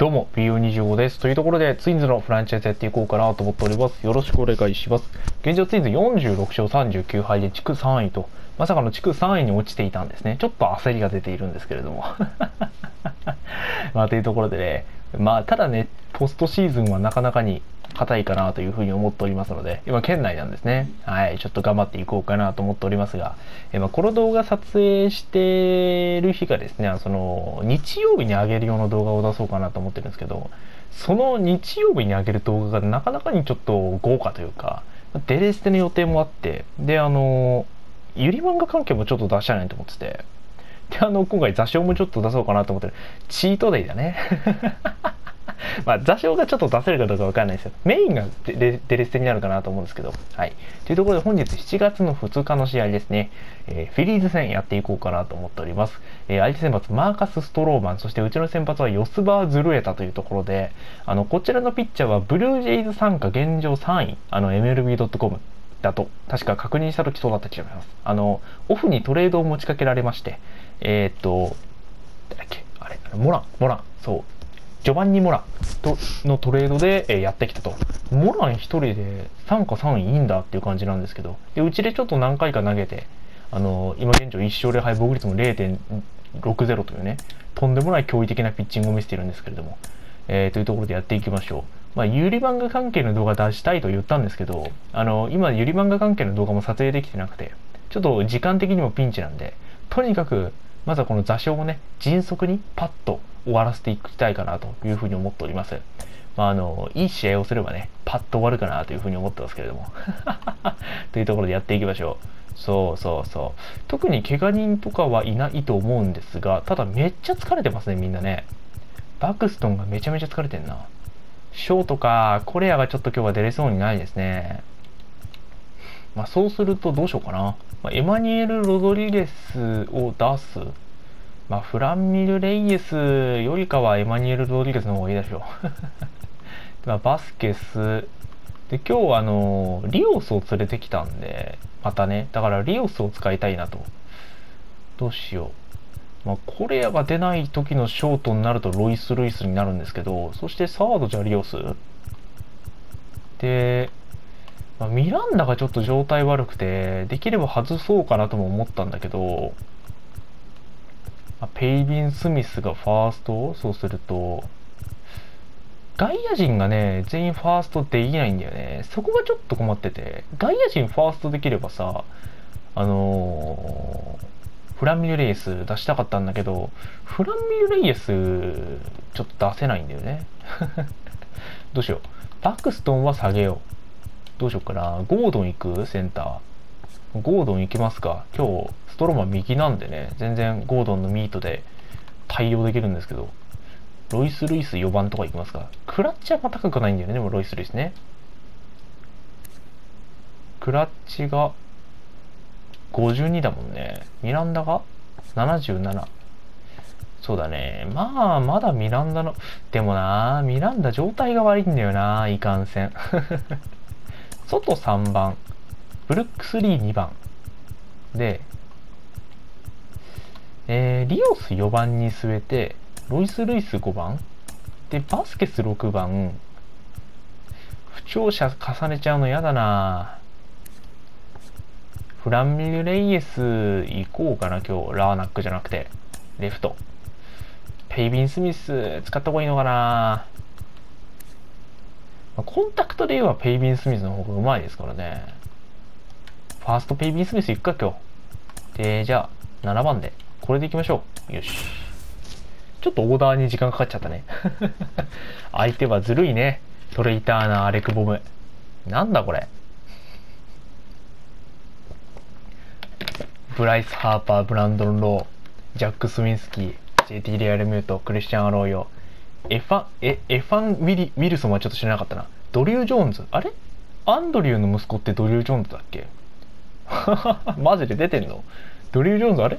どうも、BU25 です。というところで、ツインズのフランチャイズやっていこうかなと思っております。よろしくお願いします。現状ツインズ46勝39敗で地区3位と、まさかの地区3位に落ちていたんですね。ちょっと焦りが出ているんですけれども。まあ、というところでね、まあ、ただね、ポストシーズンはなかなかに硬いかなというふうに思っておりますので、今県内なんですね。はい、ちょっと頑張っていこうかなと思っておりますが、えまあ、この動画撮影してる日がですね、その日曜日に上げる用の動画を出そうかなと思ってるんですけど、その日曜日に上げる動画がなかなかにちょっと豪華というか、デレステの予定もあって、で、あの、ゆり漫画関係もちょっと出したいなと思ってて、で、あの、今回座標もちょっと出そうかなと思ってる。チートデイだね。まあ、 The Show がちょっと出せるかどうかわかんないですよ。メインがデレステになるかなと思うんですけど。はい。というところで本日7月の2日の試合ですね、えー、フィリーズ戦やっていこうかなと思っております。えー、相手先発マーカス・ストローマン、そしてうちの先発はヨスバー・ズルエタというところで、あの、こちらのピッチャーはブルージェイズ参加現状3位、あの、MLB.com だと、確か確認した時そうだった気がします。あの、オフにトレードを持ちかけられまして、えー、っと、だっけ？あれ、モラン、モラン、そう。ジョバンニ・モランとのトレードで、えやってきたと。モラン1人で3か3いいんだっていう感じなんですけど、でうちでちょっと何回か投げて、あの今現状1勝0敗防御率も0.60というね、とんでもない驚異的なピッチングを見せているんですけれども、えー、というところでやっていきましょう。まあ、有利漫画関係の動画出したいと言ったんですけど、あの、今、有利漫画関係の動画も撮影できてなくて、ちょっと時間的にもピンチなんで、とにかく、まずはこの座標をね、迅速にパッと終わらせていきたいかなというふうに思っております。まあ、あの、いい試合をすればね、パッと終わるかなというふうに思ってますけれども。というところでやっていきましょう。そうそうそう。特に怪我人とかはいないと思うんですが、ただめっちゃ疲れてますね、みんなね。バクストンがめちゃめちゃ疲れてんな。ショートか、コレアがちょっと今日は出れそうにないですね。まあそうするとどうしようかな。まあ、エマニュエル・ロドリゲスを出す。まあ、フランミル・レイエスよりかはエマニュエル・ロドリゲスの方がいいでしょう。まあ、バスケス。で、今日あの、リオスを連れてきたんで、またね、だからリオスを使いたいなと。どうしよう。まあ、コレアが出ない時のショートになるとロイス・ルイスになるんですけど、そしてサードじゃリオス。で、まあ、ミランダがちょっと状態悪くて、できれば外そうかなとも思ったんだけど、あペイビン・スミスがファーストそうすると、外野陣がね、全員ファーストできないんだよね。そこがちょっと困ってて、外野陣ファーストできればさ、あのー、フランミル・レイス出したかったんだけど、フランミル・レイス、ちょっと出せないんだよね。どうしよう。バクストンは下げよう。どうしようかな。ゴードン行く？センター。ゴードン行きますか。今日、トロマ右なんでね、全然ゴードンのミートで対応できるんですけど、ロイス・ルイス4番とか行きますか。クラッチはま高くないんだよね、でもロイス・ルイスね。クラッチが52だもんね。ミランダが77。そうだね。まあ、まだミランダの、でもな、ミランダ状態が悪いんだよな、いかんせん。外3番。ブルックス・リー2番。で、えー、リオス4番に据えて、ロイス・ルイス5番。で、バスケス6番。不調者重ねちゃうの嫌だなフランミル・レイエス行こうかな、今日。ラーナックじゃなくて。レフト。ペイビン・スミス使った方がいいのかなコンタクトで言えばペイビン・スミスの方がうまいですからね。ファーストペイビースミスいくか、今日。で、じゃあ、7番で、これでいきましょう。よし。ちょっとオーダーに時間かかっちゃったね。相手はずるいね。トレイターナー、アレクボム。なんだこれ。ブライス・ハーパー、ブランドン・ロー、ジャック・スミンスキー、JT・ リアル・ミュート、クリスチャン・アローヨ、エファン、え、エファン・ウィリウィルソンはちょっと知らなかったな。ドリュー・ジョーンズ？あれ？アンドリューの息子ってドリュー・ジョーンズだっけ？マジで出てんの？ドリュー・ジョーンズあれ？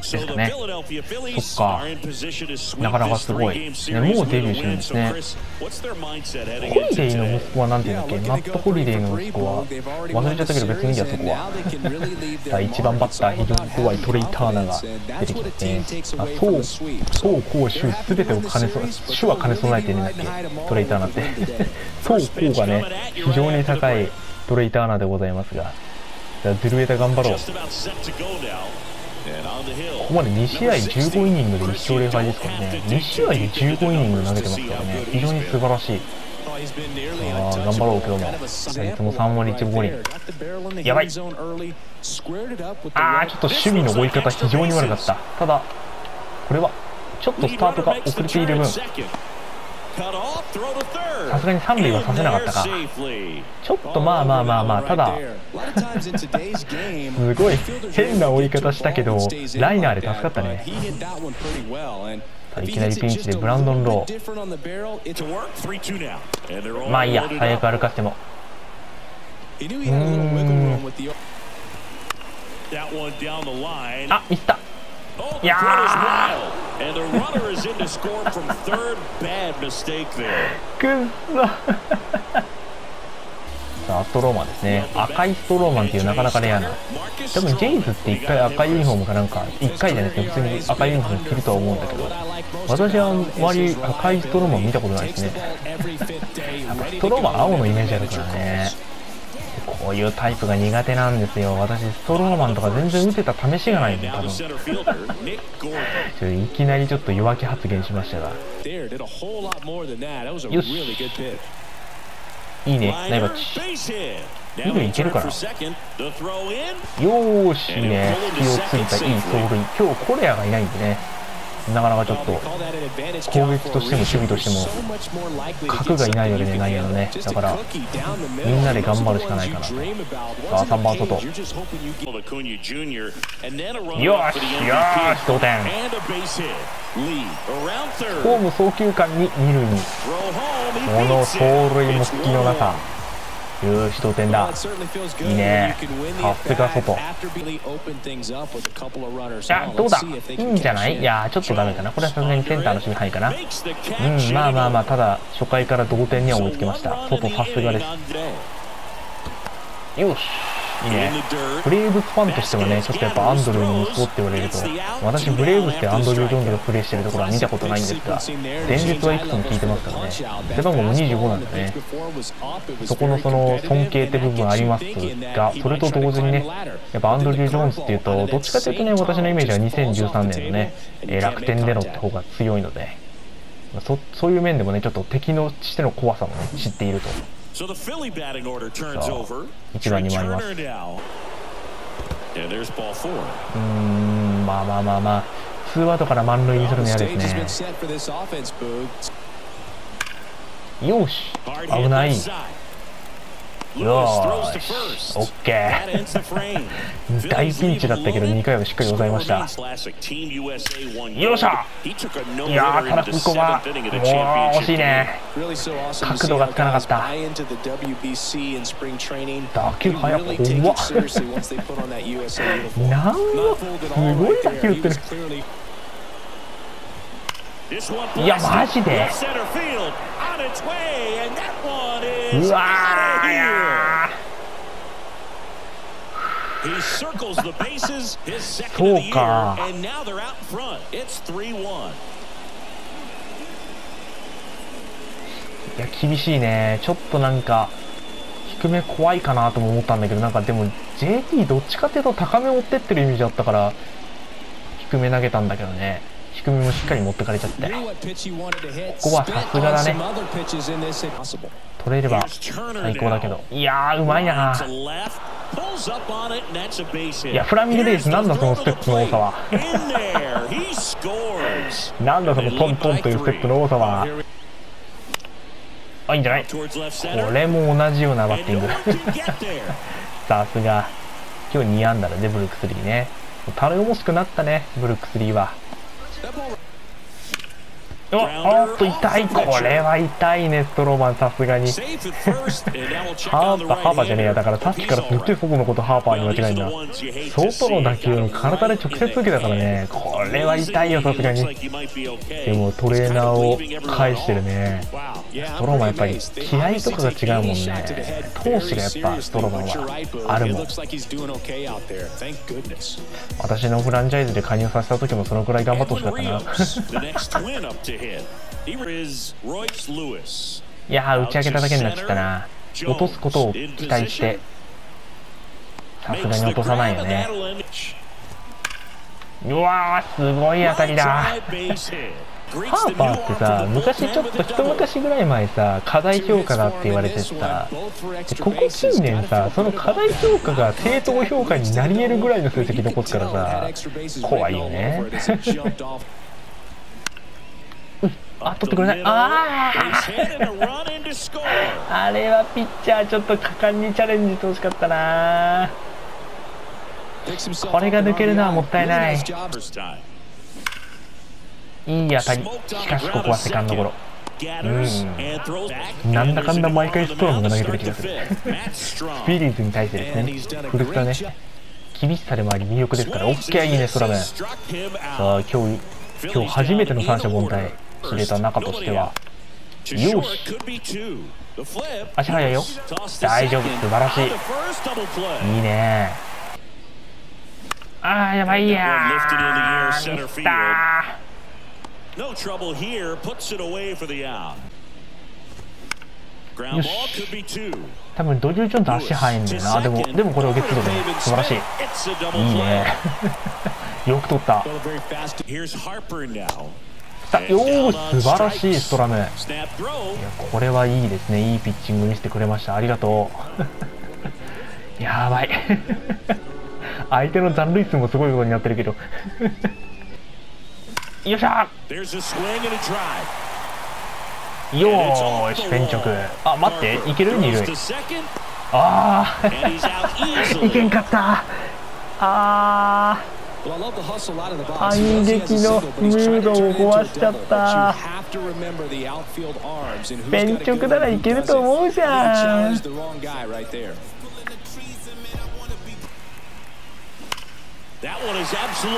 ですかね。そっか。なかなかすごい、ね、もうデビューしてるんですね。ホリデーの息子は何て言うんだっけ？マット・ホリデーの息子は忘れちゃったけど別にいいやそこは。さあ1番バッター非常に怖いトレイ・ターナーが出てきて。ねあそう走攻守全てを兼ねそ主は兼ね備えてるんだっけ？トレイ・ターナーって。走攻がね非常に高いトレイ・ターナーでございますが。じゃあデルエタ頑張ろうここまで2試合15イニングで1勝0敗ですからね。2試合で15イニング投げてますからね。非常に素晴らしい。あ頑張ろう今日も打率も3割1分5厘やばい。あーちょっと守備の追い方非常に悪かった。ただこれはちょっとスタートが遅れている分。さすがに三塁はさせなかったか。ちょっとまあまあまあまあただすごい変な追い方したけどライナーで助かったね。いきなりピンチでブランドン・ロー。まあいいや早く歩かせても。うーん。あいった。いやーくっそさあストローマンですね。赤いストローマンっていうなかなかレアな。多分ジェイズって1回赤いユニフォームかなんか1回じゃなくて普通に赤いユニフォーム着るとは思うんだけど私はあんまり赤いストローマン見たことないですね。ストローマン青のイメージあるからね。こういうタイプが苦手なんですよ。私ストローマンとか全然打てた試しがないんで多分。いきなりちょっと弱気発言しましたが。よしいいね。ナイバッチ。二塁いけるかなよーしね。隙をついた。いい走塁。今日コレアがいないんでねなかなかちょっと攻撃としても守備としても核がいないわけでないやろね。だからみんなで頑張るしかないかなと。さあ3番外よしよし同点。ホーム送球間に二塁に。この走塁も隙の中よし同点だ。いいね。さすが外いやどうだ？いいんじゃない？いやちょっとダメかな。これはさすがにセンターの守備範囲かな。うんまあまあまあただ初回から同点には追いつけました。外さすがです。よしいいねブレーブスファンとしてはねちょっとやっぱアンドリューの息子って言われると私ブレーブスでアンドリュー・ジョーンズがプレーしてるところは見たことないんですが伝説はいくつも聞いてますからね背番号も25なんだねそこのその尊敬って部分ありますがそれと同時にねやっぱアンドリュー・ジョーンズっていうとどっちかというとね私のイメージは2013年のね、えー、楽天でのって方が強いのでそそういう面でもねちょっと敵のしての怖さもね知っていると。1番に回りますうんまあまあまあまあ。ツーアウトから満塁にするの嫌ですね。よし。危ないよーし、オッケー。大ピンチだったけど2回はしっかり抑えました。よっしゃいやー、ただここは、もう惜しいね。角度がつかなかった。打球速っ、怖っ。なんすごい打球打ってる。いや、マジで？うわーや そうか。いや厳しいね。ちょっとなんか低め怖いかなとも思ったんだけどなんかでも JT どっちかっていうと高め持ってってるイメージだったから低め投げたんだけどね低めもしっかり持ってかれちゃって。ここはさすがだね。取れれば最高だけど。いやーうまいな。いやフラミングレースなんだそのステップの多さはなんだそのトントンというステップの多さはあいいんじゃない？これも同じようなバッティング。さすが。今日2安打だねブルック3ね。頼もしくなったねブルック3はおおっと痛い。これは痛いねストローマン。さすがに。ハーパーハーパーじゃねえや。だからさっきからずっと僕のことハーパーに言わないんだ。外の打球の体で直接受けたからね。これは痛いよさすがに。でもトレーナーを返してるね。ストローマンやっぱり気合とかが違うもんね。闘志がやっぱストローマンはあるもん。私のフランチャイズで加入させた時もそのくらい頑張ってほしかったな。いやー打ち上げただけになっちゃったな。落とすことを期待して。さすがに落とさないよねうわーすごい当たりだ。ハーパーってさ昔ちょっと一昔ぐらい前さ課題評価だって言われてさでここ近年さその課題評価が正当評価になり得るぐらいの成績残すからさ怖いよねあ取ってくれない。あー。あれはピッチャーちょっと果敢にチャレンジしてほしかったな。これが抜けるのはもったいない。いい当たり。しかしここはセカンドゴロ。うん。なんだかんだ毎回ストロムが投げてる気がする。スピリーズに対してですね。フルスタね。厳しさでもあり魅力ですから。OK いいねストラム。さあ今日今日初めての三者凡退入れた中としては。足速いよ。大丈夫。素晴らしい。いいね。ああやばいやミスたー。よし多分ドリュー・ジョンズ足速いんだよな。でもでもこれをゲットで素晴らしい。いいね。よく取った。さよー素晴らしいストラム。いや.これはいいですね。いいピッチング見せてくれました。ありがとう。やばい。相手の残塁数もすごいことになってるけど。よっしゃ.よーしフェンチョクあ待っていける？二塁。あー。いけ.んかった。あ Well, 反撃のムードを壊しちゃった弁直ならいけると思うじゃん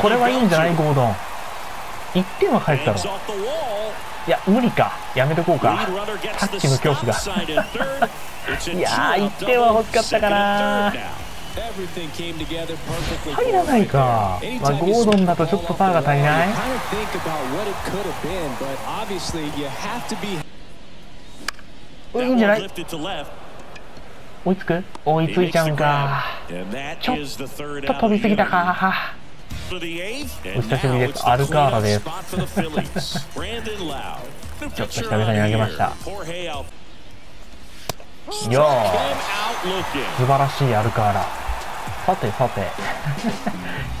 これはいいんじゃないゴードン1点は返ったろいや無理かやめとこうかさっきの恐怖がいや1点は欲しかったかな入らないか、まあ、ゴードンだとちょっとパーが足りない。いいんじゃない？追いつく？追いついちゃうか。ちょっと飛びすぎたか。お久しぶりですアルカーラですちょっと久々に投げましたいや素晴らしいアルカーラさてさて。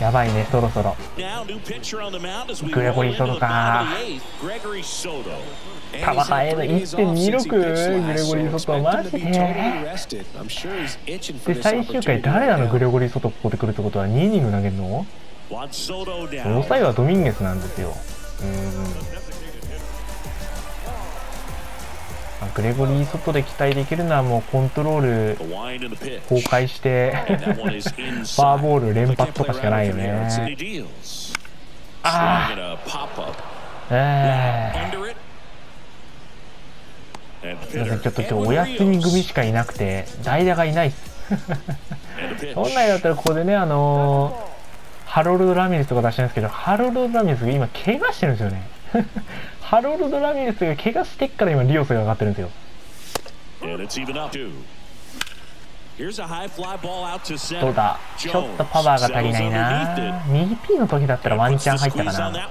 やばいねそろそろ。グレゴリーソトか.球速いの1.26グレゴリー・ソトマジで。で最終回誰なのグレゴリー・ソトここで来るってことは？2イニング投げるの？Down. 抑えはドミンゲスなんですよ。うんまあグレゴリー・ソトで期待できるのはもうコントロール.崩壊してファー.ボール連発とかしかないよね.あ.ええ Under it. And すいません.ちょっと今日お休み組しかいなくて代打がいないっす.本来だったらここでねあのーハロルド・ラミレスとか出したんですけどハロルド・ラミレスが今怪我してるんですよねハロルド・ラミレスが怪我してから今リオスが上がってるんですよ。どうだ？ちょっとパワーが足りないな。2P の時だったらワンチャン入ったかな。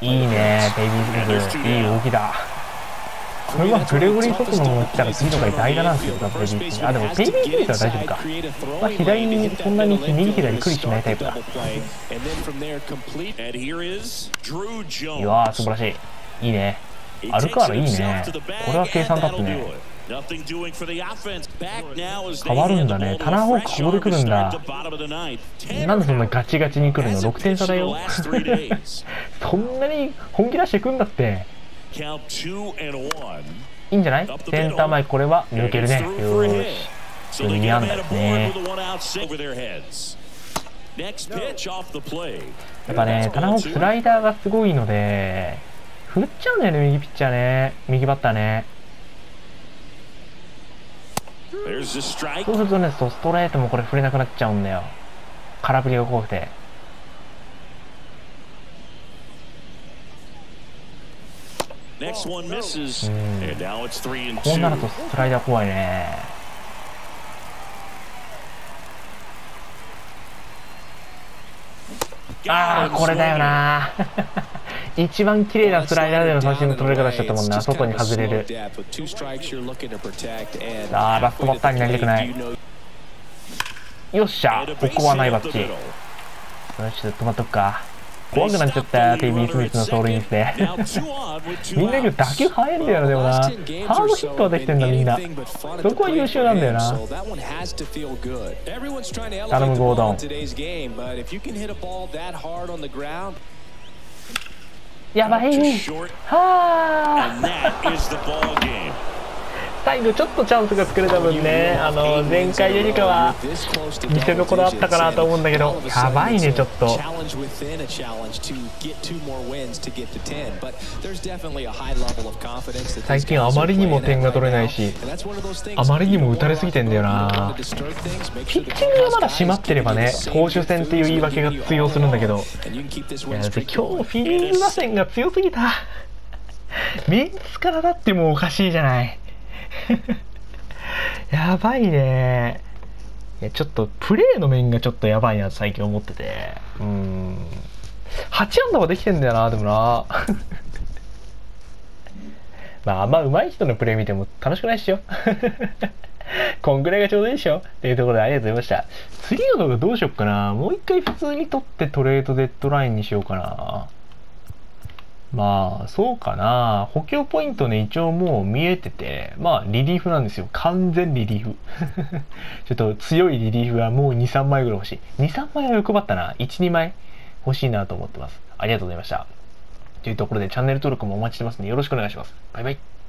いいね。ベイビーズいい動きだ。これはグレゴリー・ソクのも来たら次の回代打なんですよ、ダブルミッチ。あ、でも、テイビー・ヒーは大丈夫か。まあ、左に、そんなに右左クリしないタイプだ。いやー、素晴らしい。いいね。アルから、いいね。これは計算だっね。変わるんだね、棚を絞りくるんだ、なんでそんなガチガチにくるの、6点差だよ、そんなに本気出してくんだって。いいんじゃない？センター前これは抜けるね。よし。ミニアですね。やっぱね、田中スライダーがすごいので、振っちゃうんだよね、右ピッチャーね。右バッターね。そうするとね、ストレートもこれ振れなくなっちゃうんだよ。空振りが怖くて。Next one misses. Mm. And now it's three and こうなる.とスライダー怖いね。ああこれだよな。一番綺麗なスライダーでの三振の取れ方しちゃったもんな。外に外れる。あーラストバッターになりたくない。よっしゃここはないバッチ.よし止まっとくか怖くなっちゃった。よ TB スミスの走塁ミスで Now two on with two みんな言う outs. 打球速いんだよな。でもなハードヒットはできてんだみんな。そこは優秀なんだよな。頼むゴードンやばいは and 最後ちょっとチャンスが作れた分ねあの前回よりかは見せどころあったかなと思うんだけどやばいねちょっと。最近あまりにも点が取れないしあまりにも打たれすぎてんだよな。ピッチングがまだ締まってればね投手戦っていう言い訳が通用するんだけど。いやだって今日フィリーズ打線が強すぎた。メンツからだってもうおかしいじゃない やばいね。いやちょっとプレーの面がちょっとやばいな最近思ってて。うん。8安打はできてんだよなでもな。まああんま上手い人のプレー見ても楽しくないっしょ。こんぐらいがちょうどいいでしょ。っていうところでありがとうございました。次の動画どうしよっかな。もう一回普通に撮ってトレードデッドラインにしようかな。まあ、そうかな。補強ポイントね、一応もう見えてて、まあ、リリーフなんですよ。完全リリーフ。ちょっと強いリリーフはもう2、3枚ぐらい欲しい。2、3枚は欲張ったな。1、2枚欲しいなと思ってます。ありがとうございました。というところでチャンネル登録もお待ちしてますのでよろしくお願いします。バイバイ。